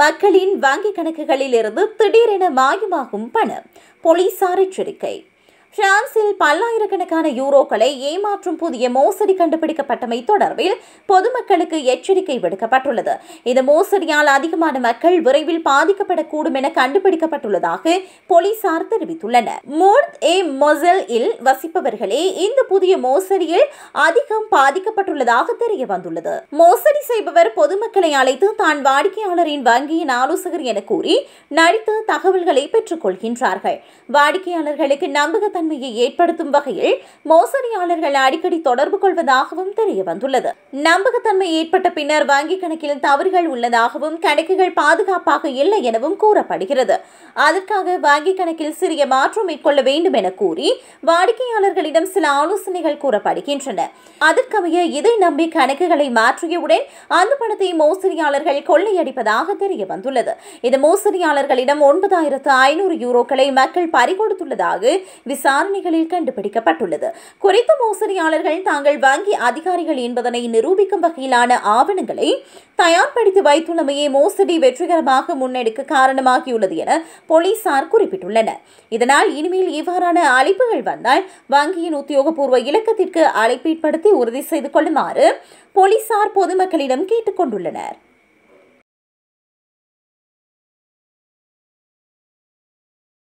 மக்களின் வங்கிக் கணக்குகளில் இருந்து திடீரென மாயமாகும் பணம். போலீசார் எச்சரிக்கை. பிரான்சில் பல்லாயிரக்கணக்கான யூரோக்களை ஏமாற்றும் புதிய மோசடி கண்டுபிடிக்கப்பட்டமை தொடர்பில் பொதுமக்களுக்கு எச்சரிக்கை விடுக்கப்பட்டுள்ளது. இந்த மோசடியால் அதிகமான மக்கள் விரைவில் பாதிக்கப்படக்கூடும் என கண்டுபிடிக்கப்பட்டுள்ளதாக போலீசார் தெரிவித்துள்ளனர். மூர்த் ஏ. மொசல் இல் வசிப்பவர்களே இந்த புதிய மோசடியில் அதிகம் பாதிக்கப்பட்டுள்ளதாக தெரிய வந்துள்ளது மோசடி செய்பவர் பொதுமக்களை அழைத்து தான் வாடிக்கையாளரின் வங்கியின் ஆலோசகர் என கூறி நடித்து தகவல்களை பெற்றுக் கொள்கின்றார்கள். வாடிக்கையாளர்களுக்கு நம்பகத்தன்மையை ஏற்படுத்தும் வகையில் மோசடியாளர்கள் அடிக்கடி தொடர்பு கொள்வதாகவும் தெரிய வந்துள்ளது. நம்பகத்தன்மை ஏற்பட்ட பின்னர் வங்கிக் கணக்கில் தவறுகள் உள்ளதாகவும் கணக்குகள் பாதுகாப்பாக இல்லை எனவும் கூறப்படுகிறது. அதற்காக வங்கிக் கணக்கில் சிறிய மாற்றம் மேற்கொள்ள வேண்டும் என கூறி வாடிக்கையாளர்களிடம் சில ஆலோசனைகள் கூறப்படுகின்றன. அதற்கமைய இதை நம்பி கணக்குகளை மாற்றியவுடன் அந்த பணத்தை மோசடியாளர்கள் கொள்ளையடிப்பதாக தெரிய வந்துள்ளது இந்த மோசடியாளர்களிடம் ஒன்பதாயிரத்து ஐநூறு யூரோக்களை மக்கள் பறிகொடுத்துள்ளதாக விசாரணைகளில் கண்டுபிடிக்கப்பட்டுள்ளது. குறித்த மோசடியாளர்கள் தாங்கள் வங்கி அதிகாரிகள் என்பதனை நிரூபிக்கும் வகையிலான ஆவணங்களை தயார்படுத்தி வைத்துள்ளமையே மோசடி வெற்றிகரமாக முன்னெடுக்க காரணமாகியுள்ளது என போலீசார் குறிப்பிட்டுள்ளனர். இதனால் இனிமேல் இவ்வாறான அழைப்புகள் வந்தால் வங்கியின் உத்தியோகபூர்வ இலக்கத்திற்கு அழைப்பீட்படுத்தி உறுதி செய்து கொள்ளுமாறு போலீசார் பொதுமக்களிடம் கேட்டுக் கொண்டுள்ளனர்